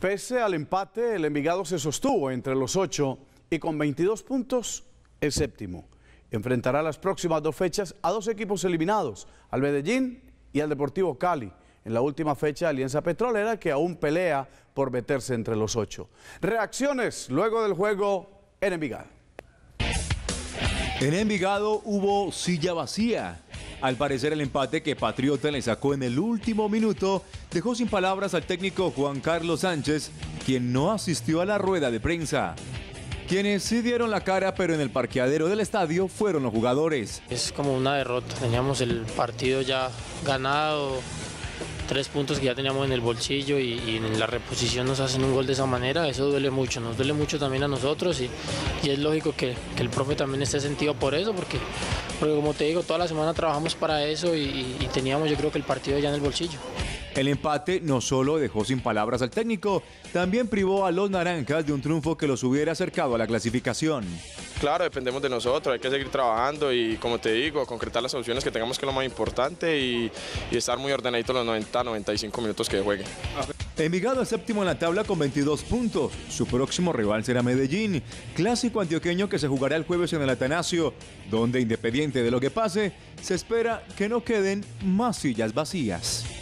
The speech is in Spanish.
Pese al empate, el Envigado se sostuvo entre los ocho y con 22 puntos el séptimo. Enfrentará las próximas dos fechas a dos equipos eliminados, al Medellín y al Deportivo Cali, en la última fecha Alianza Petrolera que aún pelea por meterse entre los ocho. Reacciones luego del juego en Envigado. En Envigado hubo silla vacía. Al parecer el empate que Patriota le sacó en el último minuto dejó sin palabras al técnico Juan Carlos Sánchez, quien no asistió a la rueda de prensa. Quienes sí dieron la cara, pero en el parqueadero del estadio fueron los jugadores. Es como una derrota, teníamos el partido ya ganado, tres puntos que ya teníamos en el bolsillo y, en la reposición nos hacen un gol de esa manera, eso duele mucho, nos duele mucho también a nosotros y, es lógico que, el profe también esté sentido por eso, porque, porque como te digo, toda la semana trabajamos para eso y, y teníamos yo creo que el partido ya en el bolsillo. El empate no solo dejó sin palabras al técnico, también privó a los naranjas de un triunfo que los hubiera acercado a la clasificación. Claro, dependemos de nosotros, hay que seguir trabajando y como te digo, concretar las soluciones que tengamos que es lo más importante y, estar muy ordenaditos los 90-95 minutos que juegue. Envigado es séptimo en la tabla con 22 puntos. Su próximo rival será Medellín, clásico antioqueño que se jugará el jueves en el Atanasio, donde independiente de lo que pase, se espera que no queden más sillas vacías.